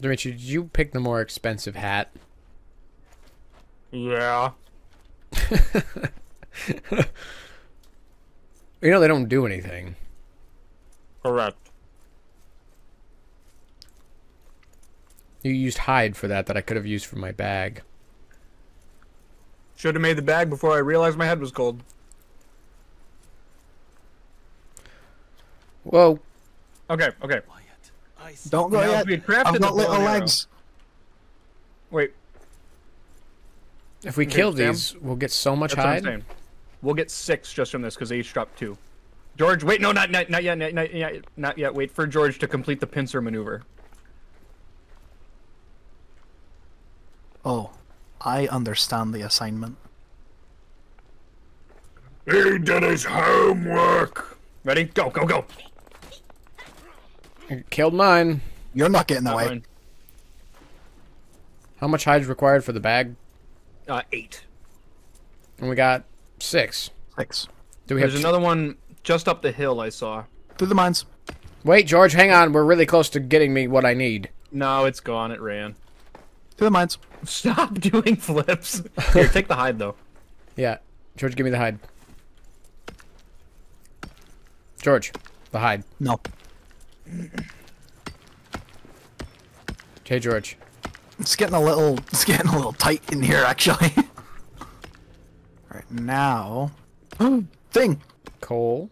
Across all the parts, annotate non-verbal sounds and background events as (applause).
Dimitri, did you pick the more expensive hat? Yeah. (laughs) You know they don't do anything. Correct. You used hide for that that I could have used for my bag. Should have made the bag before I realized my head was cold. Whoa. Okay, okay. Don't go Now, if yet. we had crafted I've the got little bow arrow- legs. Wait, If we Okay, kill Sam? these, we'll get so much that's hide. We'll get six just from this because they each dropped two. George, wait, no, not, not, not yet, not, not yet, not yet. Wait for George to complete the pincer maneuver. Oh, I understand the assignment. He did his homework. Ready? Go, go, go. Killed mine. You're not getting Not away. mine. How much hide's required for the bag? Uh, eight. And we got six. Six. Do we have? There's another one just up the hill I saw. Through the mines. Wait, George, hang on. We're really close to getting me what I need. No, it's gone. It ran. Through the mines. Stop (laughs) doing flips. (laughs) Here, take the hide though. Yeah, George, give me the hide. George, the hide. No. Hey, George. It's getting a little. It's getting a little tight in here, actually. (laughs) right now. (gasps) Thing. Coal.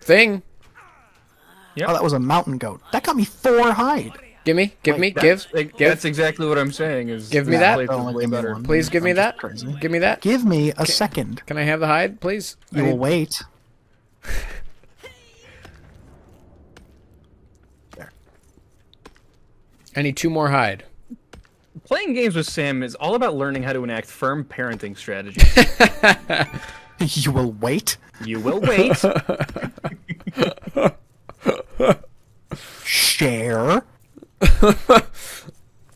Thing. Yep. Oh, that was a mountain goat. That got me four hide. Give me. Give Wait, me. That's, Give. like, give. that's exactly what I'm saying. Is Give me that. place is Only way give me better. one. Please give me I'm that. crazy. Give me that. Give me a second. Can I have the hide, please? I You will need- wait. (laughs) I need two more hide. Playing games with Sam is all about learning how to enact firm parenting strategies. (laughs) You will wait. you will wait. Share.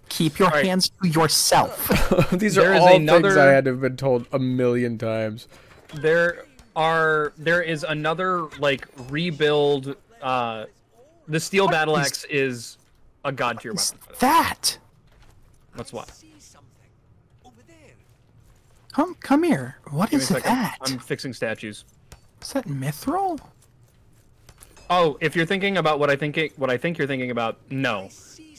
Keep your Alright. hands to yourself. (laughs) These are is all things I had to have been told a million times. there are there is another like rebuild. Uh, the steel battle is- axe is a god tier weapon. that. That's what. Come, come here. What Give is that? I'm fixing statues. Is that mithril? Oh, if you're thinking about what I think it, what I think you're thinking about, no.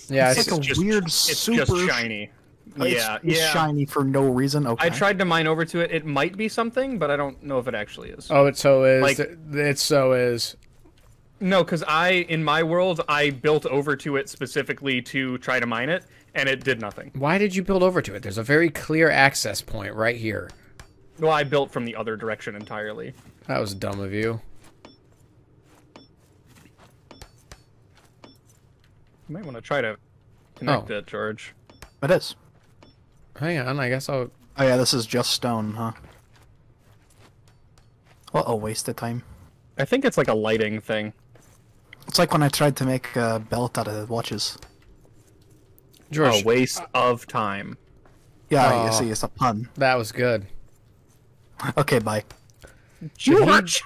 Yeah, It's it's, like a weird, it's super just shiny. It's, yeah, it's yeah. shiny for no reason. Okay. I tried to mine over to it. It might be something, but I don't know if it actually is. oh, it so is. Like- it so is. No, because I, in my world, I built over to it specifically to try to mine it, and it did nothing. Why did you build over to it? There's a very clear access point right here. Well, I built from the other direction entirely. That was dumb of you. You might want to try to connect Oh. it, George. It is. Hang on, I guess I'll. Oh yeah, this is just stone, huh? What a waste of time. I think it's like a lighting thing. It's like when I tried to make a belt out of the watches. George, A waste of time. Yeah, Oh. you see, it's a pun. that was good. Okay, bye. He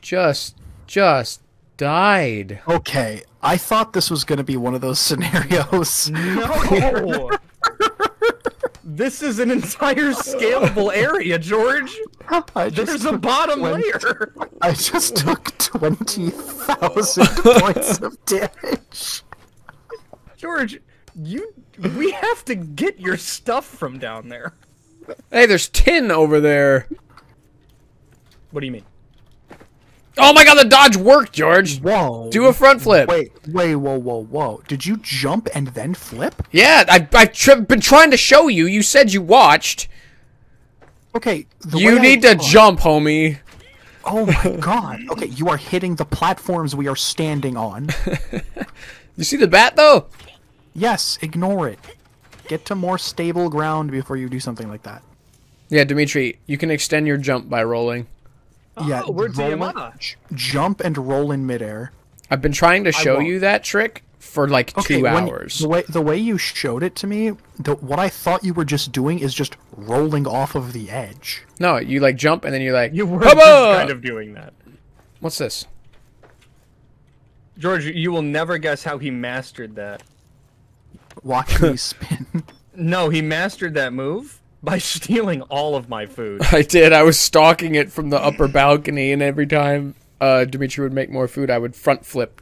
just, just died. Okay, I thought this was gonna be one of those (laughs) scenarios. No! (laughs) this is an entire scalable area, George! There's a bottom 20 layer! I just took twenty thousand (laughs) points of damage. George, you we have to get your stuff from down there. Hey, there's tin over there. What do you mean? Oh my god, the dodge worked, George. Whoa! Do a front flip. Wait, wait, whoa, whoa, whoa! Did you jump and then flip? Yeah, I, I've tr- been trying to show you. You said you watched. Okay. the You I need to jump, homie. Oh my (laughs) god. Okay, you are hitting the platforms we are standing on. (laughs) You see the bat though? Yes, ignore it. Get to more stable ground before you do something like that. Yeah, Dimitri, you can extend your jump by rolling. Yeah, Oh, we're roll DMR. j- jump and roll in midair. I've been trying to show you that trick for like Okay, two when- hours. The way the way you showed it to me, the, what I thought you were just doing is just rolling off of the edge. No, you like jump and then you're like, You were kind of doing that. What's this? George, you will never guess how he mastered that. Watch me (laughs) spin. No, he mastered that move by stealing all of my food. (laughs) I did. I was stalking it from the upper balcony, and every time uh, Dimitri would make more food, I would front flip.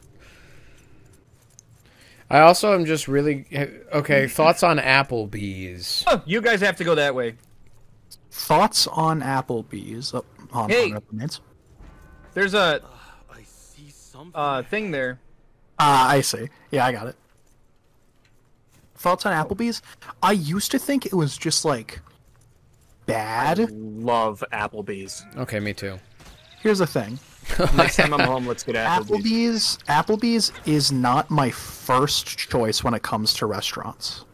I also am just really okay. (laughs) Thoughts on Applebee's? Oh, you guys have to go that way. Thoughts on Applebee's? Oh, on, Hey. on Applebee's. There's a I see something. uh, thing there. Ah, I see. Yeah, I got it. Thoughts on Applebee's? I used to think it was just like bad. Love Applebee's. Okay, me too. Here's the thing. (laughs) Next time I'm home, let's get Applebee's. Applebee's Applebee's is not my first choice when it comes to restaurants.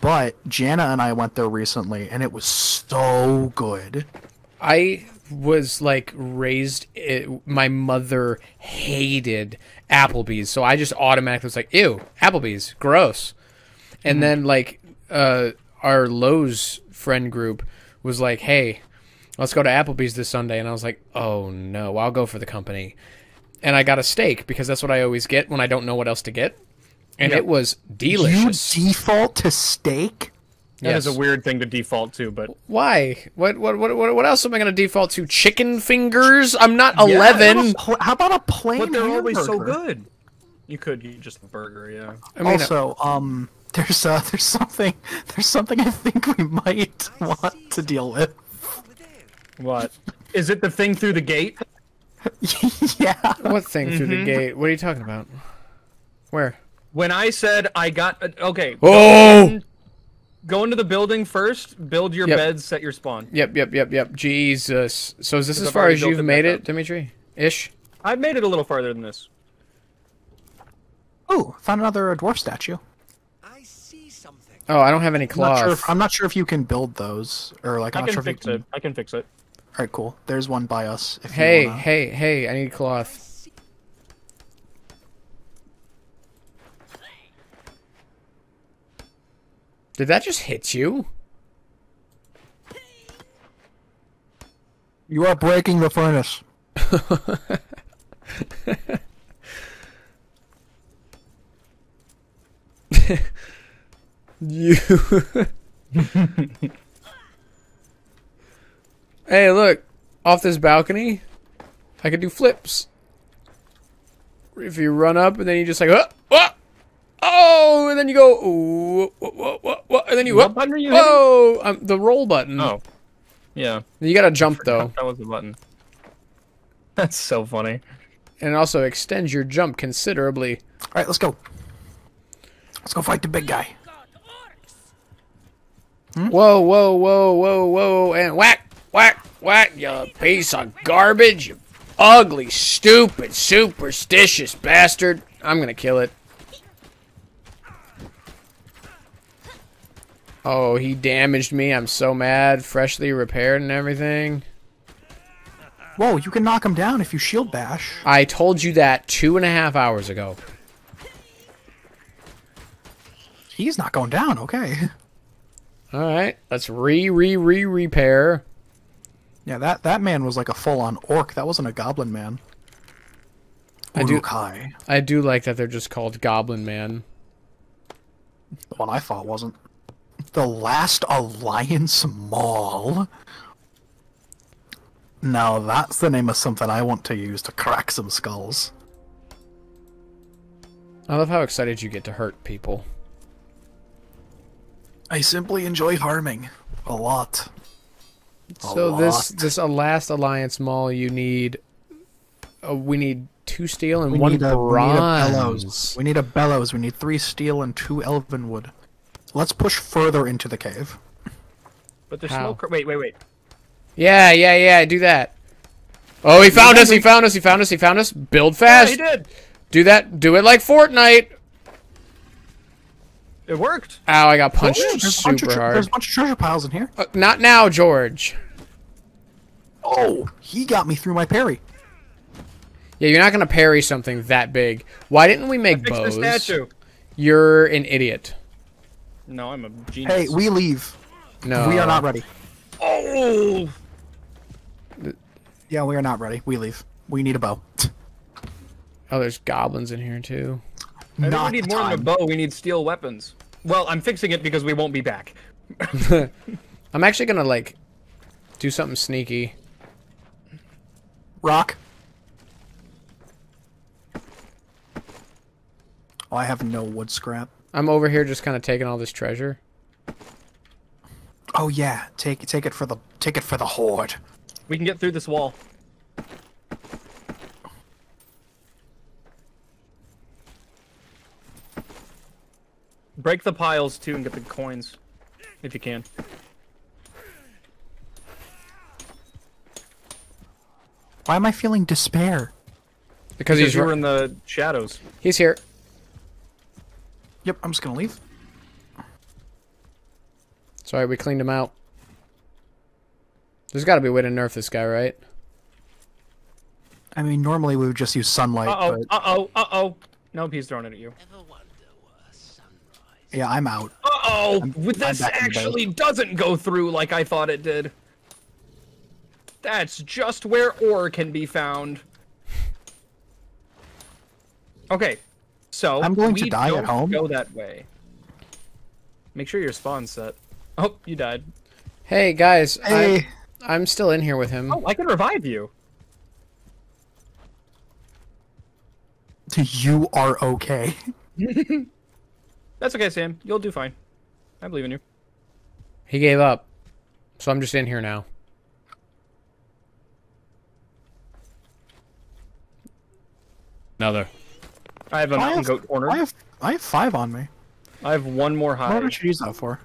But Jana and I went there recently and it was so good. I was like raised. It, my mother hated Applebee's, so I just automatically was like, "Ew, Applebee's, gross." And then like uh, our Lowe's friend group was like, "Hey, let's go to Applebee's this Sunday," and I was like, "Oh no, I'll go for the company." And I got a steak because that's what I always get when I don't know what else to get, and Yep. it was You delicious. default to steak? That is Yes. a weird thing to default to, but Why? What? What? What? What? What else am I going to default to? Chicken fingers? I'm not Yeah. eleven. Pl- How about a plain but they're always so good. You could eat just a burger, yeah. I mean, also, um, there's uh, there's something, there's something I think we might want to deal with. What? Is it the thing through the gate? (laughs) yeah. What thing through the gate? What are you talking about? Where? When I said I got uh, okay. Oh! Go, in- go into the building first. Build your Yep. beds. Set your spawn. Yep, yep, yep, yep. Jesus. So is this as I've far as you've made it, up. Dimitri? Ish. I've made it a little farther than this. Oh, found another dwarf statue. I see something. Oh, I don't have any I'm not, sure cloth. if, I'm not sure if you can build those or like I'm I not sure can fix you it. I can fix it. All right, cool. There's one by us. If Hey, you wanna... hey, hey! I need cloth. Did that just hit you? you are breaking the furnace. (laughs) You. hey, look! Off this balcony, I can do flips. If you run up and then you just like, oh, oh, oh and then you go, ooh, whoa, whoa, whoa, whoa, and then you, What whoa, button are you hitting? whoa, um, the roll button. Oh, yeah. You gotta jump though, That was the button. (laughs) That's so funny. and it also extends your jump considerably. All right, let's go. Let's go fight the big guy. Hmm? Whoa, whoa, whoa, whoa, whoa, and whack, whack, whack, you piece of garbage, you ugly, stupid, superstitious bastard. I'm gonna kill it. Oh, he damaged me. I'm so mad. Freshly repaired and everything. Whoa, you can knock him down if you shield bash. I told you that two and a half hours ago. He's not going down. Okay. (laughs) All right, let's re, re, re, repair. Yeah, that that man was like a full-on orc. That wasn't a goblin man. I do- Uruk-hai. I do like that they're just called Goblin Man. The one I thought wasn't. The Last Alliance Maul. Now that's the name of something I want to use to crack some skulls. I love how excited you get to hurt people. I simply enjoy harming a lot. A So this lot. this uh, last alliance maul, you need. Uh, we need two steel and We one need, a, we need a bellows. bronze. We need a bellows. We need three steel and two elven wood. Let's push further into the cave. But there's How? smoke. Wait, wait, wait. Yeah, yeah, yeah. Do that. Oh, he found us! He found us! He found us! He found us! Build fast. Yeah, fast. he did. Do that. Do it like Fortnite. It worked. Ow! I got punched Oh, there's, a bunch of super hard. there's a bunch of treasure piles in here. Uh, not now, George. Oh, he got me through my parry. Yeah, you're not gonna parry something that big. Why didn't we make Fix the statue. You're an idiot. No, I'm a genius. Hey, we leave. No, We are not ready. Oh. Yeah, we are not ready. We leave. We need a bow. Oh, there's goblins in here too. I think Not we need the more than a bow. We need steel weapons. Well, I'm fixing it because we won't be back. (laughs) I'm actually gonna like do something sneaky. Rock. Oh, I have no wood scrap. I'm over here just kind of taking all this treasure. Oh yeah, take take it for the take it for the horde. We can get through this wall. Break the piles too and get the coins, if you can. Why am I feeling despair? Because Because he's you ru- were in the shadows. he's here. Yep, I'm just gonna leave. Sorry, we cleaned him out. There's got to be a way to nerf this guy, right? I mean, normally we would just use sunlight, Uh oh, but uh oh, uh oh. Nope, he's throwing it at you. Ever wonder what a sunrise yeah, I'm out. Uh oh! I'm- This I'm back in the boat. actually doesn't go through like I thought it did. That's just where ore can be found. Okay, so I'm going to die at home. Go that way. Make sure your spawn's set. Oh, you died. Hey guys, Hey, I'm, I'm still in here with him. Oh, I can revive you. you are okay. (laughs) That's okay, Sam. You'll do fine. I believe in you. He gave up, so I'm just in here now. Another. I have a I mountain have, goat corner. I have I have five on me. I have one more What hide. would you use that for?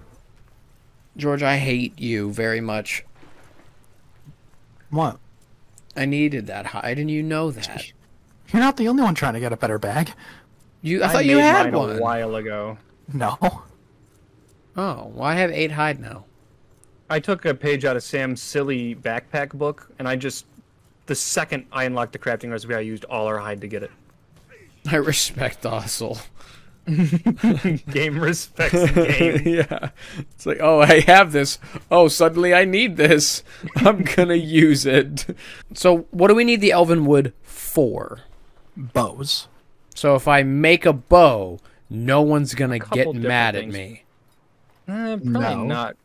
George, I hate you very much. What? I needed that hide, and you know that. You're not the only one trying to get a better bag. You, I thought you made had mine a while ago. (laughs) No. Oh, well, I have eight hide now. I took a page out of Sam's silly backpack book, and I just the second I unlocked the crafting recipe, I used all our hide to get it. (laughs) I respect Ossel. (laughs) Game respects game. yeah. It's like, oh, I have this. Oh, suddenly I need this. I'm gonna use it. So, what do we need the elven wood for? Bows. So, if I make a bow, no one's gonna get different mad at me. Uh, probably No. not.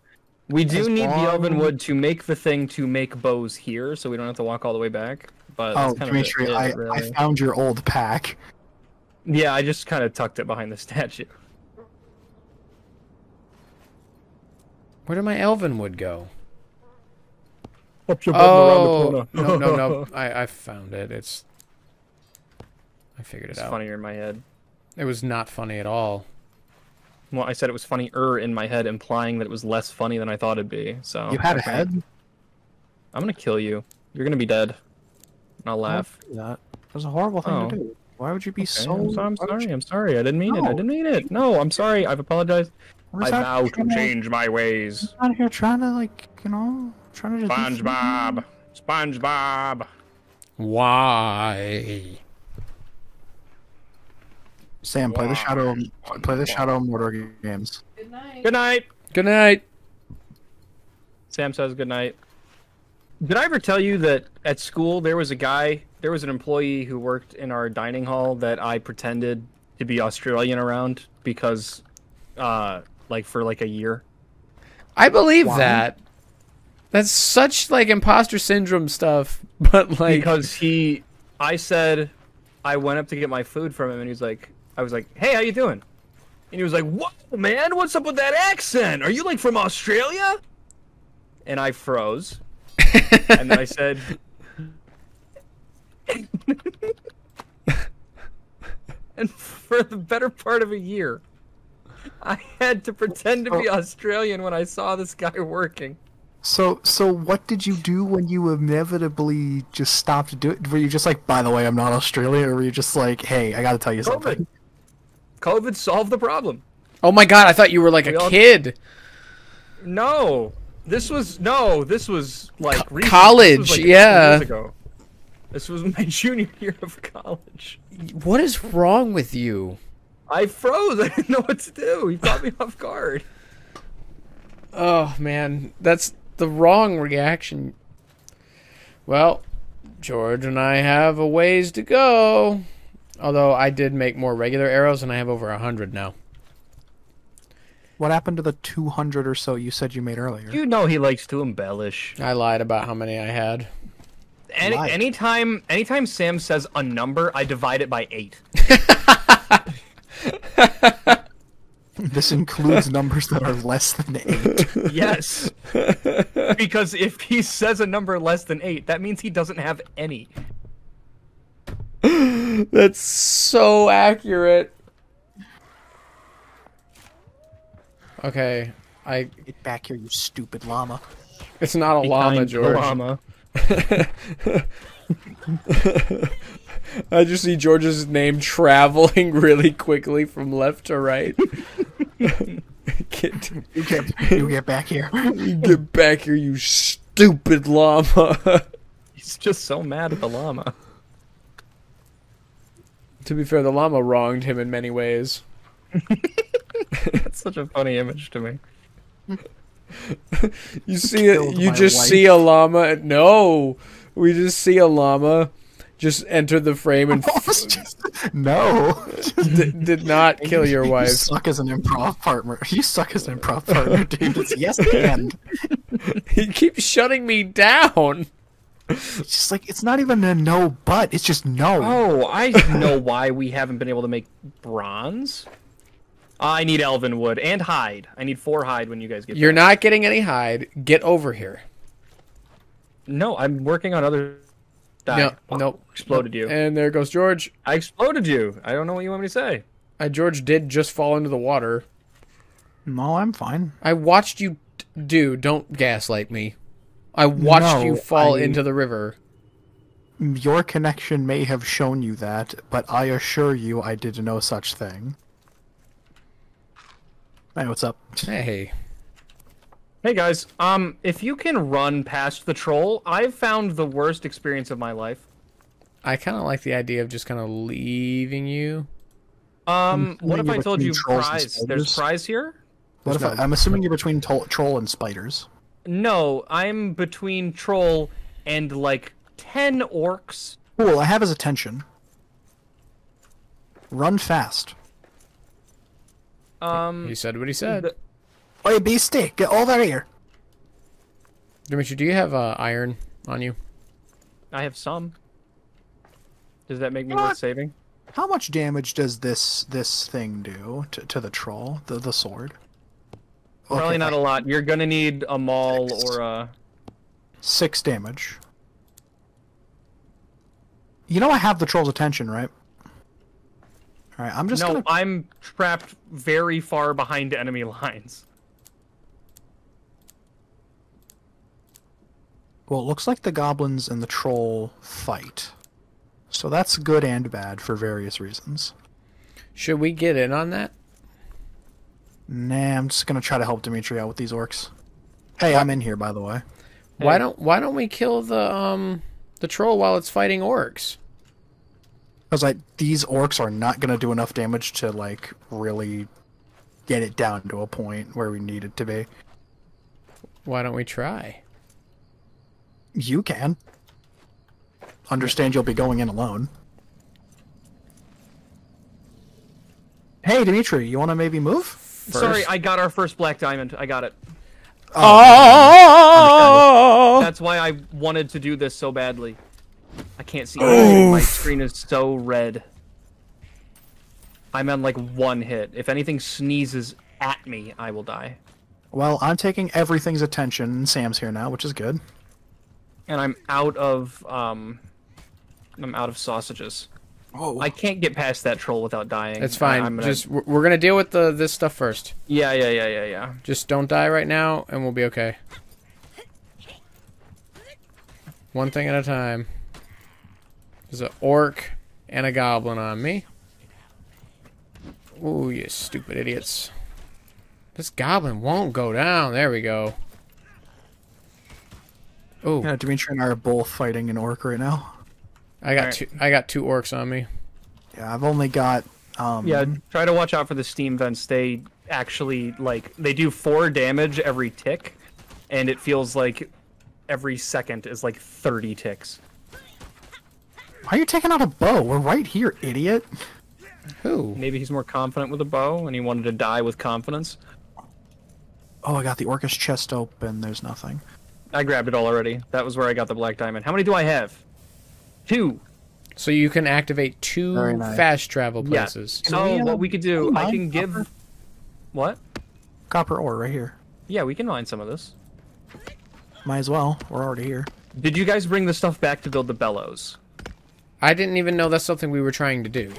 We do As need the elven wood to make the thing to make bows here, so we don't have to walk all the way back. But Oh, kind Dimitri, of it, I, I found your old pack. Yeah, I just kind of tucked it behind the (laughs) statue. Where did my elven wood go? Up your Oh, no, no, no. (laughs) I, I found it. It's. I figured it It's out. funnier in my head. It was not funny at all. Well, I said it was funny-er in my head, implying that it was less funny than I thought it'd be. So You had a head? I'm gonna kill you. You're gonna be dead. And I'll laugh. Don't That was a horrible thing Oh. to do. Why would you be Okay, so? I'm, so, I'm sorry. you- I'm sorry. I didn't mean it. I didn't mean it. No, I'm sorry. I've apologized. I vow to trying to- change my ways. I'm out here trying to like, you know, trying to. just SpongeBob. SpongeBob. Why? Sam, play the Shadow, play the Shadow Mordor games. Good night. Good night. Good night. Sam says good night. Did I ever tell you that at school there was a guy, there was an employee who worked in our dining hall that I pretended to be Australian around because, uh, like for like a year. I believe Why? that. That's such like imposter syndrome stuff, (laughs) but like because he i said i went up to get my food from him and he was like i was like hey how you doing? And he was like what man what's up with that accent? Are you like from australia? And i froze. (laughs) And then i said and for the better part of a year i had to pretend to be oh. australian when i saw this guy working. So, so what did you do when you inevitably just stopped doing? Were you just like, by the way, I'm not Australian, or were you just like, hey, I got to tell you something? Covid solved the problem Oh my god, I thought you were like We a all- kid. No, this was no, this was like Co- recent- college, this was, like, yeah. This was my (laughs) junior year of college. What is wrong with you? I froze. (laughs) I didn't know what to do. You caught me off guard. Oh man, that's the wrong reaction. Well, George and I have a ways to go. Although I did make more regular arrows and I have over a hundred now. What happened to the 200 or so you said you made earlier? You know he likes to embellish. I lied about how many I had. Any, Why? anytime, anytime Sam says a number, I divide it by eight. (laughs) (laughs) This includes numbers that are less than 8. (laughs) Yes. because if he says a number less than eight, that means he doesn't have any. That's so accurate. Okay, I. Get back here, you stupid llama. It's not a llama, Behind the George. llama. (laughs) I just see George's name traveling (laughs) really quickly from left to right. (laughs) get, You get, you get back here. you get back here, you stupid llama. He's just so mad at the llama. To be fair, the llama wronged him in many ways. (laughs) That's such a funny image to me. (laughs) You see it. You just wife. see a llama. No, we just see a llama just enter the frame and (laughs) f- no. d- did not kill your wife. You suck as an improv partner. You suck as an improv partner, dude. It's yes and. He keeps shutting me down. It's (laughs) just like it's not even a no but. It's just no. Oh, I know (laughs) why we haven't been able to make bronze. I need elven wood and hide. I need four hide when you guys get You're back. not getting any hide. Get over here. No, I'm working on other. Die. No, nope. Exploded you. And there goes George. I exploded you. I don't know what you want me to say. Uh, George did just fall into the water. No, I'm fine. I watched you t- do. Don't gaslight me. I watched No, you fall I- into the river. Your connection may have shown you that, but I assure you I did no such thing. Hey, what's up? Hey, Hey guys, um, if you can run past the troll, I've found the worst experience of my life. I kind of like the idea of just kind of leaving you. Um, what if I told you prize? There's prize here? What if There's I, I'm assuming you're between tol- troll and spiders? No, I'm between troll and like ten orcs. Cool, I have his attention. Run fast. Um, He said what he said. the- Oi, beastie, get over here. Dimitri, do you have uh, iron on you? I have some. Does that make me What? worth saving? How much damage does this this thing do to, to the troll, the the sword? Probably Okay, not a lot. You're gonna need a maul or a. Six damage. You know I have the troll's attention, right? Alright, I'm just no, gonna I'm trapped very far behind enemy (laughs) lines. Well, it looks like the goblins and the troll fight. So that's good and bad for various reasons. Should we get in on that? Nah, I'm just gonna try to help Dimitri out with these orcs. Hey, I'm in here, by the way. Why don't Why don't we kill the um the troll while it's fighting orcs? Because like these orcs are not gonna do enough damage to like really get it down to a point where we need it to be. Why don't we try? You can. Understand you'll be going in alone. Hey, Dimitri, you want to maybe move? Sorry, I got our first black diamond. I got it. Oh! That's why I wanted to do this so badly. I can't see anything. My screen is so red. I'm on like one hit. If anything sneezes at me, I will die. Well, I'm taking everything's attention, Sam's here now, which is good. And I'm out of um I'm out of sausages. Oh, I can't get past that troll without dying. It's fine. Gonna- Just we're we're gonna deal with the this stuff first. Yeah, yeah, yeah, yeah, yeah. Just don't die right now, and we'll be okay. One thing at a time. There's an orc and a goblin on me. Ooh, you stupid idiots. This goblin won't go down. There we go. Oh, yeah, Dimitri and I are both fighting an orc right now. I got Alright. two. I got two orcs on me. Yeah, I've only got um Yeah, try to watch out for the steam vents. They actually like they do four damage every tick, and it feels like every second is like 30 ticks. Why are you taking out a bow? We're right here, idiot. Who? Maybe he's more confident with a bow, and he wanted to die with confidence. Oh, I got the Orcus chest open. There's nothing. I grabbed it all already. That was where I got the black diamond. How many do I have? Two. So you can activate two nice. fast travel places. Yeah. places. So we, uh, what we could do, I mine can give. What? Copper ore right here. Yeah, we can mine some of this. Might as well. We're already here. Did you guys bring the stuff back to build the bellows? I didn't even know that's something we were trying to do.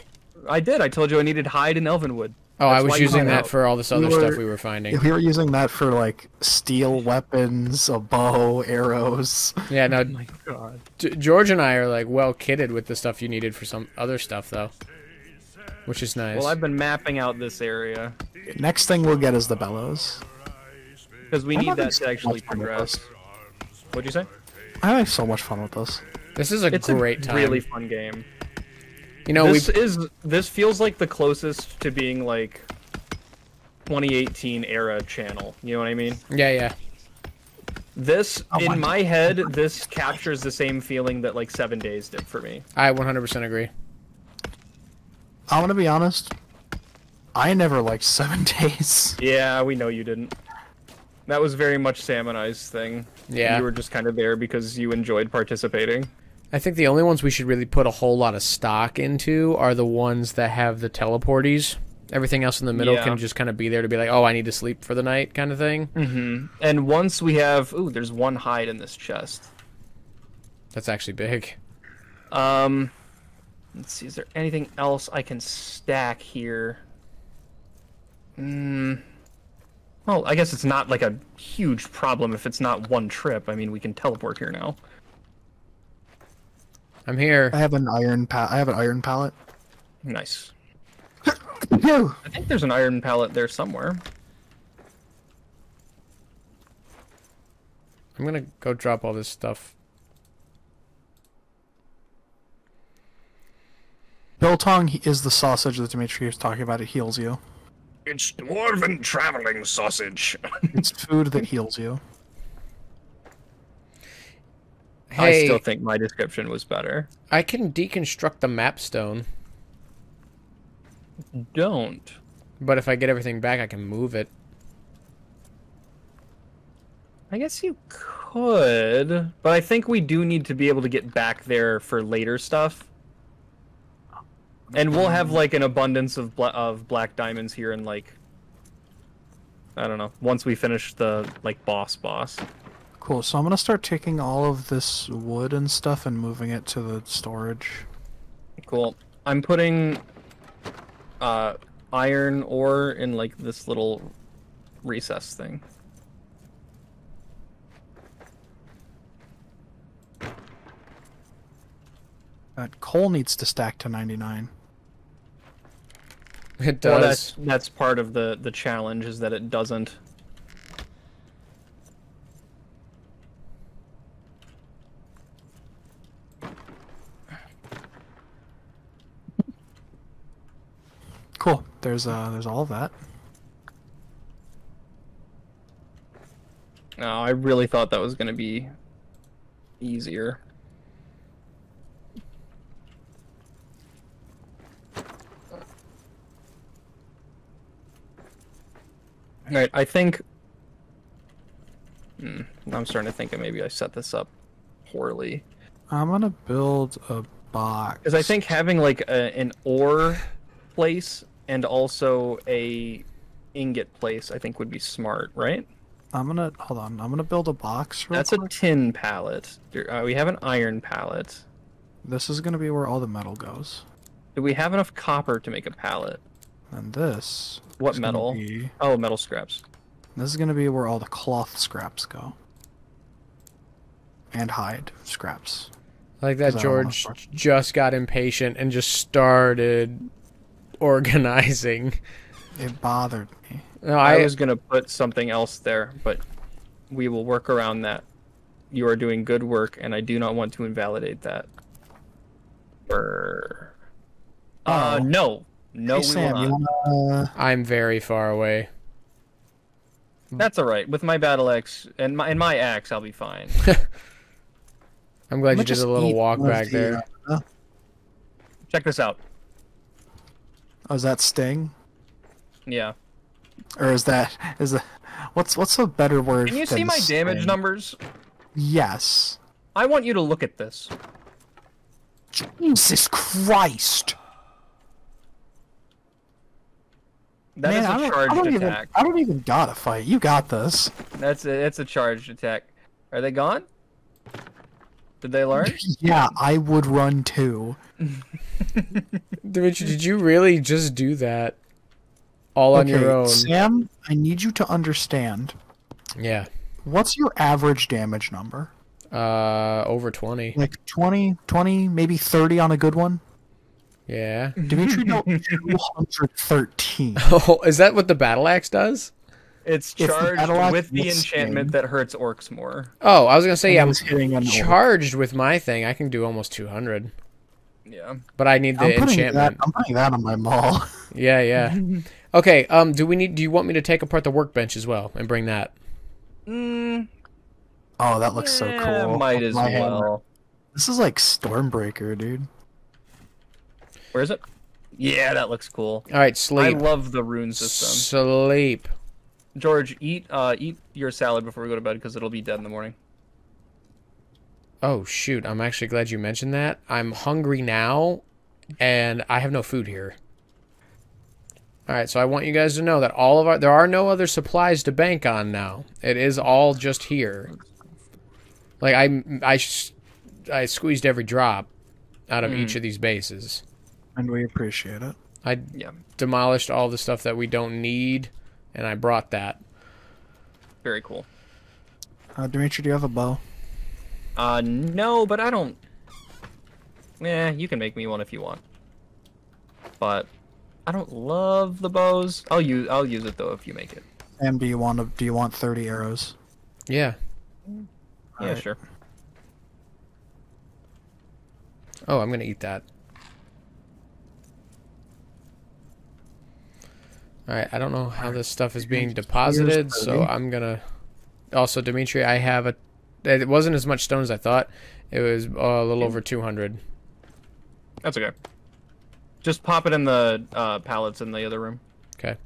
I did. I told you I needed hide in Elvenwood. Oh, I was using that out. for all this We other were- stuff we were finding. We were using that for like steel weapons, a bow, arrows. Yeah, no, (laughs) oh my god. G- George and I are like well kitted with the stuff you needed for some other stuff though, which is nice. Well, I've been mapping out this area Next thing we'll get is the bellows. because we I'm need that to actually much progress. What'd you say? I have so much fun with this. This is a It's great a time. really fun game. You know, we this is this feels like the closest to being like 2018 era channel. You know what I mean? yeah, yeah. This Oh my in my head, this captures the same feeling that like Seven Days did for me. I 100% agree. I'm gonna be honest. I never liked Seven (laughs) Days. Yeah, we know you didn't. That was very much Sam and I's thing. Yeah. You were just kind of there because you enjoyed participating. I think the only ones we should really put a whole lot of stock into are the ones that have the teleporties. Everything else in the middle Yeah. can just kind of be there to be like, oh, I need to sleep for the night, kind of thing. Mm-hmm. And once we have, ooh, there's one hide in this chest. That's actually big. Um, let's see, is there anything else I can stack here? Hmm. Well, I guess it's not like a huge problem if it's not one trip. I mean, we can teleport here now. I'm here. I have an iron pa- I have an iron pallet. Nice. (laughs) I think there's an iron pallet there somewhere. I'm gonna go drop all this stuff. Biltong is the sausage that Dimitri was talking about. It heals you. It's dwarven traveling sausage. It's food that heals you. (laughs) I still think my description was better. I can deconstruct the map stone, Don't. but if I get everything back, I can move it. I guess you could, but I think we do need to be able to get back there for later stuff. And we'll have like an abundance of bla- of black diamonds here and like I don't know, once we finish the like boss boss. Cool. So I'm gonna start taking all of this wood and stuff and moving it to the storage. Cool. I'm putting uh iron ore in like this little recess thing. That coal needs to stack to 99. It does. Well, that's that's part of the the challenge is that it doesn't. Cool. There's uh there's all of that. No, I really thought that was gonna be easier. Alright, I think. Hmm, I'm starting to think that maybe I set this up poorly. I'm gonna build a box. Because I think having like a, an ore place and also a ingot place, I think would be smart, right? I'm gonna hold on. I'm gonna build a box. Real That's a tin pallet. Uh, we have an iron pallet. This is gonna be where all the metal goes. Do we have enough copper to make a pallet? And this. What metal? be- Oh, metal scraps. this is gonna be where all the cloth scraps go. And hide scraps. like that George just got impatient and just started organizing. It bothered me. No, I, I, was gonna put something else there, but we will work around that. You are doing good work, and I do not want to invalidate that. Brr. Uh, Oh. no, no, hey, we Sam, will you not. wanna? I'm very far away. That's all right. With my battle axe and my and my axe, I'll be fine. (laughs) I'm glad I'm you did a little walk back the, there. uh, Check this out. Oh, is that Sting? Yeah. Or is that is that What's what's a better word? Can you see my damage numbers? Yes. I want you to look at this. Jesus Christ. That Man, is I a don't, I charged don't even attack. I don't even gotta fight. You got this. That's a, it's a charged attack. Are they gone? Did they learn? (laughs) Yeah, I would run too. Dimitri, did you really just do that all on your own? Sam, I need you to understand. Yeah. What's your average damage number? Uh, over 20. Like 20, 20, maybe 30 on a good one? Yeah. Dimitri got (laughs) 213. Oh, is that what the battle axe does? It's charged battle axe with the enchantment sting. that hurts orcs more. Oh, I was gonna say yeah, I I'm was hitting an orc. charged with my thing. I can do almost 200, Yeah. but I need the I'm putting that. enchantment. I'm putting that on my maul. (laughs) Yeah, yeah. (laughs) Okay. Um, do we need? Do you want me to take apart the workbench as well and bring that? Mm, Oh, that looks so eh, cool. Might as My hammer. well. This is like Stormbreaker, dude. Where is it? Yeah, that looks cool. All right, sleep. I love the rune system. Sleep. George, eat uh eat your salad before we go to bed because it'll be dead in the morning. Oh shoot! I'm actually glad you mentioned that. I'm hungry now, and I have no food here. All right, so I want you guys to know that all of our there are no other supplies to bank on now. It is all just here. Like I I I squeezed every drop out of each of these bases. And we appreciate it. I Yeah, demolished all the stuff that we don't need, and I brought that. very cool. Uh, Dimitri, do you have a bow? Uh, no, but I don't. Yeah, you can make me one if you want. But I don't love the bows. I'll use I'll use it though if you make it. And do you want to, do you want 30 arrows? Yeah. Yeah, Alright. sure. Oh, I'm gonna eat that. All right, I don't know how this stuff is being deposited, so. I'm gonna. Also, Dimitri, I have a. It wasn't as much stone as I thought. It was uh, a little over 200. That's okay. Just pop it in the uh, pallets in the other room. Okay.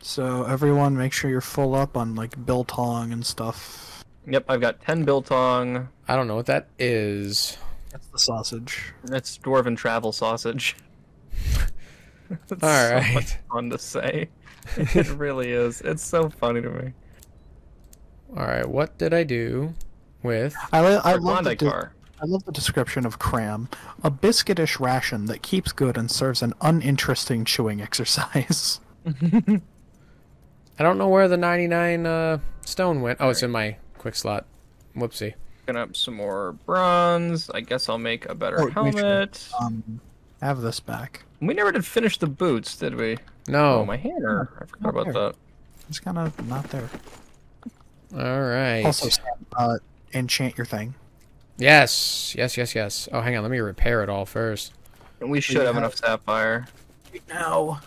So everyone, make sure you're full up on like biltong and stuff. Yep, I've got ten biltong. I don't know what that is. That's the sausage. That's dwarven travel sausage. (laughs) (laughs) It's All so right. much fun to say. (laughs) It really is. It's so funny to me. All right, what did I do with? I, li- I love the Klondike de- bar. I love the description of cram, a biscuitish ration that keeps good and serves an uninteresting chewing exercise. (laughs) I don't know where the 99 uh, stone went. Oh, it's in my quick slot. Whoopsie. Picking up some more bronze. I guess I'll make a better Oh, make sure. helmet. Um, have this back. We never did finish the boots, did we? No. Oh, my hammer. I forgot about there. that. It's kind of not there. All right. Also, Sam, uh, enchant your thing. Yes, yes, yes, yes. Oh, hang on. Let me repair it all first. And we should you have have- enough sapphire. Right now,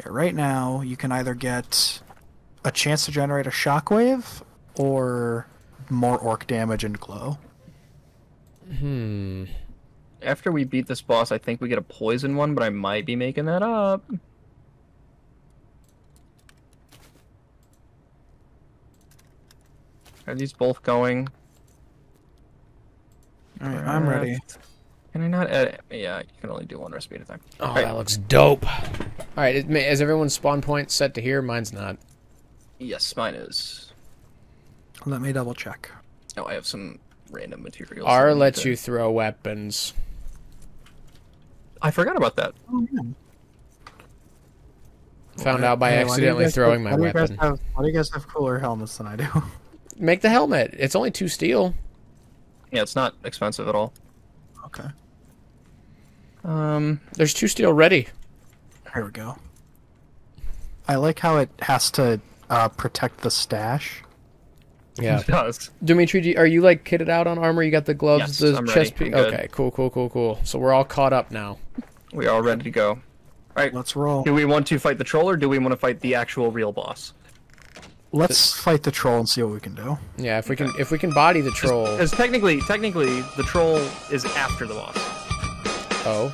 yeah, right now you can either get a chance to generate a shockwave or more orc damage and glow. Hmm. After we beat this boss, I think we get a poison one, but I might be making that up. Are these both going? All right, I'm ready. Can I not edit? Yeah, you can only do one recipe at a time. Oh, Alright. that looks dope. All right, is, is everyone's spawn point set to here? Mine's not. Yes, mine is. Let me double check. Oh, I have some random materials. R that I need lets to- you throw weapons. I forgot about that. Oh, man. Found out by Hey, why do you accidentally throwing have- my why do weapon. have- why do you guys have cooler helmets than I do? (laughs) Make the helmet. It's only two steel. Yeah, it's not expensive at all. okay, Um, There's two steel ready. here we go. I like how it has to uh, protect the stash. Yeah. it does. Dimitri, are you like kitted out on armor? You got the gloves, Yes, the I'm chest piece. Okay, cool, cool, cool, cool. So we're all caught up now. We are ready to go. All right. Let's roll. Do we want to fight the troll or do we want to fight the actual real boss? Let's fight the troll and see what we can do. Yeah, if we can, if we can body the troll. Because technically, technically, the troll is after the boss. Oh,